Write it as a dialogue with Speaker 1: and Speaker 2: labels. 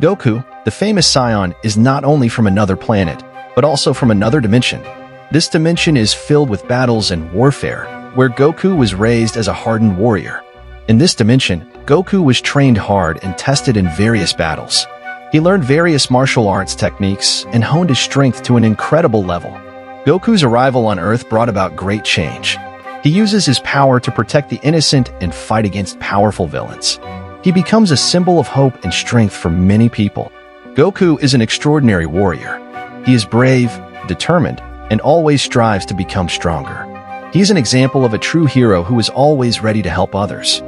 Speaker 1: Goku, the famous Saiyan, is not only from another planet, but also from another dimension. This dimension is filled with battles and warfare, where Goku was raised as a hardened warrior. In this dimension, Goku was trained hard and tested in various battles. He learned various martial arts techniques and honed his strength to an incredible level. Goku's arrival on Earth brought about great change. He uses his power to protect the innocent and fight against powerful villains. He becomes a symbol of hope and strength for many people. Goku is an extraordinary warrior. He is brave, determined, and always strives to become stronger. He is an example of a true hero who is always ready to help others.